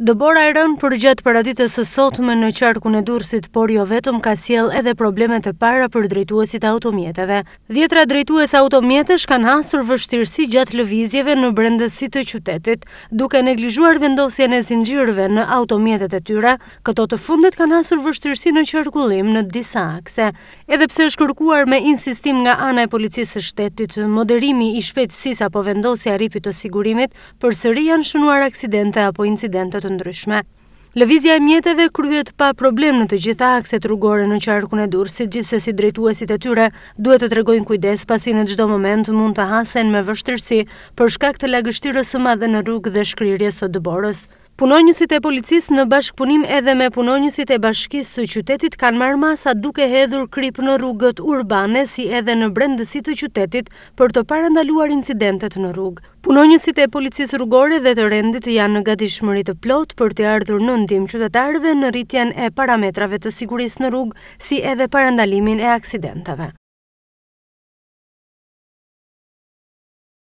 Dëbora e rënë përgjatë paradites së sotme në qarkun e Durrësit, por jo vetëm ka sjellë edhe problemet e para për drejtuesit e automjeteve. Dhjetra drejtues automjetesh kanë hasur vështirësi gjatë lëvizjeve në brendësi të qytetit, duke neglizhuar vendosjen e zinxhirëve në automjetet e tyre. Këto të fundit kanë hasur vështirësi në qarkullim në disa akse. Edhe pse është kërkuar me insistim nga ana e Policisë së Shtetit moderimi i shpejtësisë apo vendosja e rripit të sigurimit, Përsëri janë shënuar aksidente apo incidente të ndryshme. Lëvizja e mjeteve kryhet pa problem në të gjitha akset rrugore në qarkun e Durrësit, gjithsesi drejtuesit e tyre duhet të tregojnë kujdes pasi në çdo moment mund të hasen me vështirësi për shkak të lagështirës së madhe në rrugë dhe shkrirjes së dëborës. Punonjësit e policisë në bashkëpunim edhe me punonjësit e bashkisë së qytetit kanë marrë masa duke hedhur kripë në rrugët urbane si edhe në brendësi të qytetit për të parandaluar incidentet në rrugë. Punonjësit e policisë rrugore dhe të rendit janë në gatishmëri të plotë për t'i ardhur në ndihmë qytetarëve në rritjen e parametrave të sigurisë në rrugë si edhe parandalimin e aksidenteve.